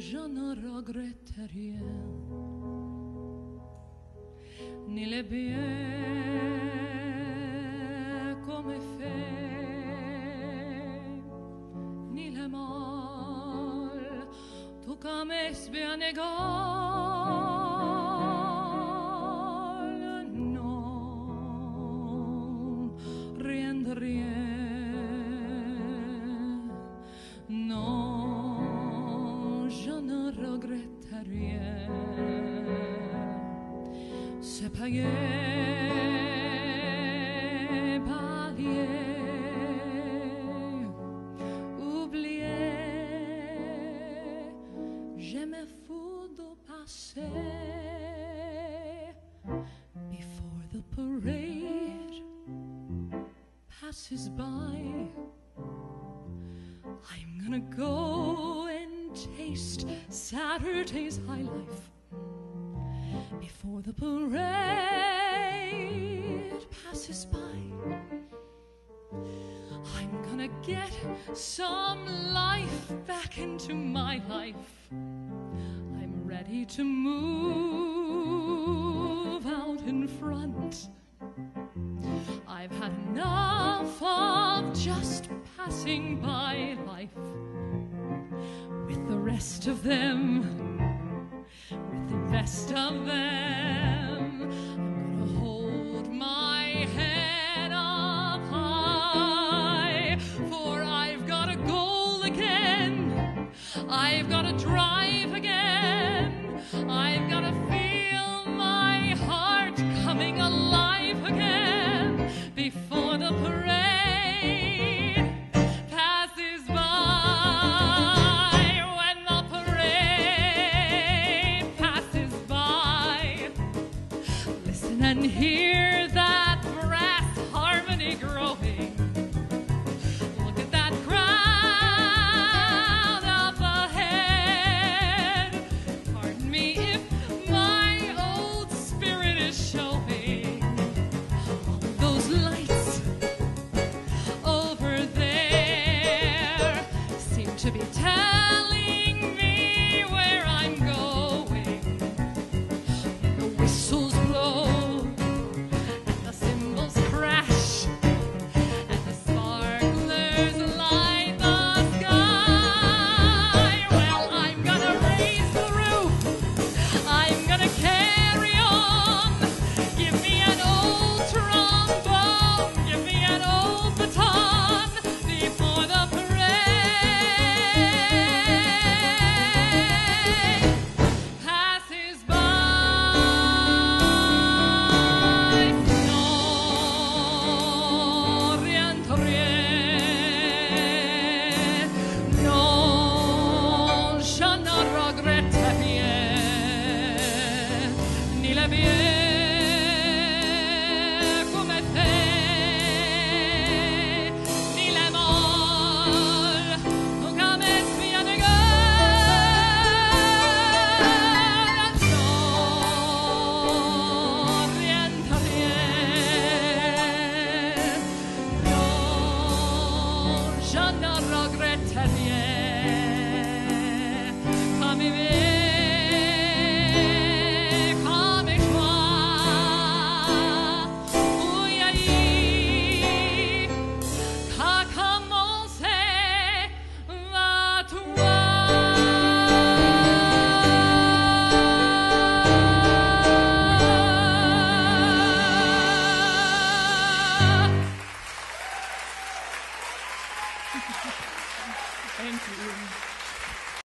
regrette rien, ni les biens qu'on me fait, ni le mal, tout comme est bien égal. C'est payé, balayé, oublié. Je me fous du passé. Before the parade passes by. I'm gonna go and taste Saturday's high life before the parade passes by. I'm gonna get some life back into my life. I'm ready to move out in front. I've had enough of just passing by life with the rest of them, with the rest of them. I'm gonna hold my head up high, for I've got a goal again. I've got to drive già non regretterie. Fammi vedere.